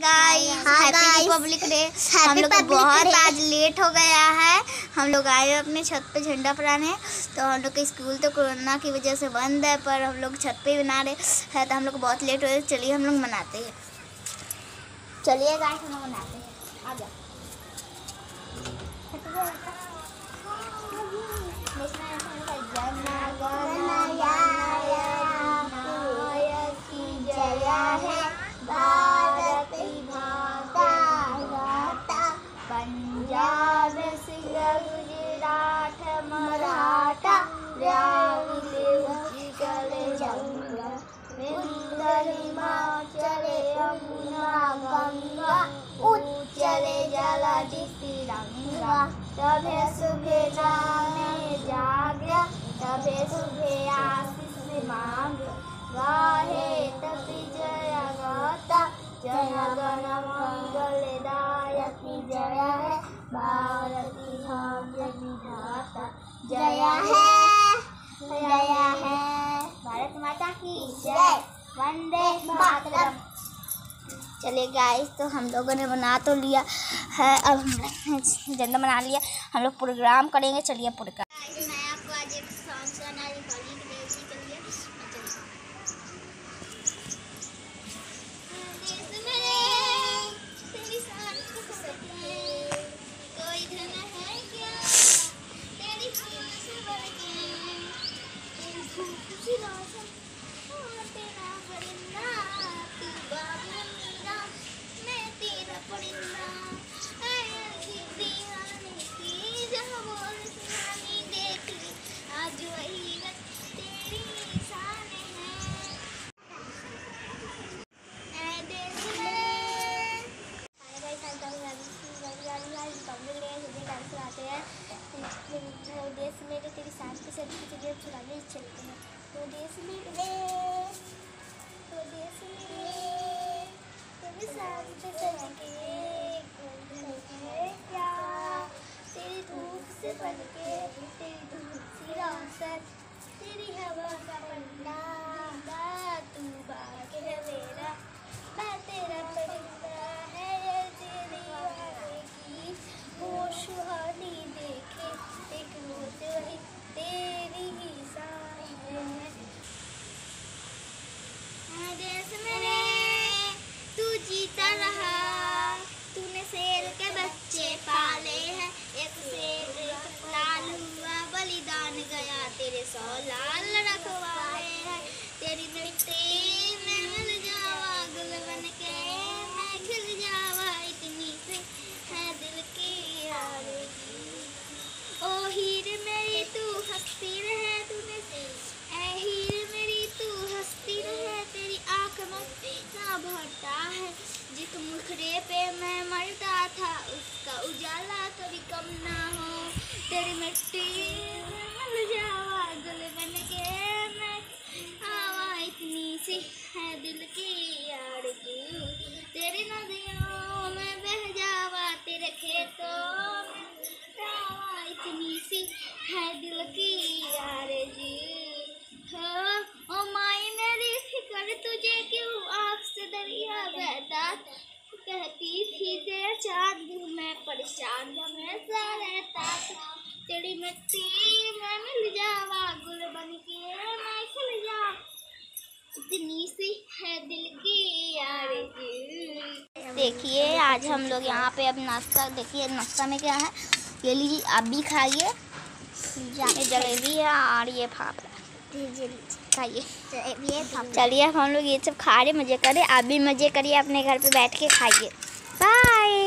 Guys Republic day हम लोग बहुत आज लेट हो गया है। हम लोग आए अपने छत पे झंडा फहराने। तो हम लोग का स्कूल तो कोरोना की वजह से बंद है पर हम लोग छत पे ही बना रहे हैं। तो हम लोग बहुत लेट हो रहे चलिए हम लोग मनाते हैं। चलिए गाइस हम लोग मनाते हैं। आ जाओ। जलधि तिरंगा तबे सुबह नामे जाग्या तबे सुबह आशीष मांग गाहे तपि जय गाता जय गण मंगल दायकी जय है भारती भाग्य विधाता जय है जय है भारत माता की जय वंदे मातरम चलिए गाइस तो हम लोगों ने बना तो लिया है, अब हमने झंडा बना लिया। हम लोग प्रोग्राम करेंगे, चलिए प्रोग्राम मैं तो मेरे तेरी सांस के चलते हैं तो देश मेरे तो देश मेरे तेरी सास के साथ के क्या तेरी धूप से बन के तेरी धूप सी रोशन तेरी हवा का पन्ना ना भरता है। जिस मुखरे पे मैं मरता था, उसका उजाला कभी कम ना हो। तेरी मिट्टी थी तेरा चाँद मैं परेशान हमेशा रहता था। तेरी मिट्टी में मिल जावा गुल बन के मैं खिल जा इतनी सी है दिल की आरज़ू देखिए आज हम लोग यहाँ पे अब नाश्ता देखिए नाश्ता में क्या है? ये लीजिए आप भी खाइए। ये जलेबी है और ये फाफड़ा। खाइए। चलिए हम लोग ये सब खा रहे मज़े करें आप भी मज़े करिए अपने घर पे बैठ के खाइए। Bye.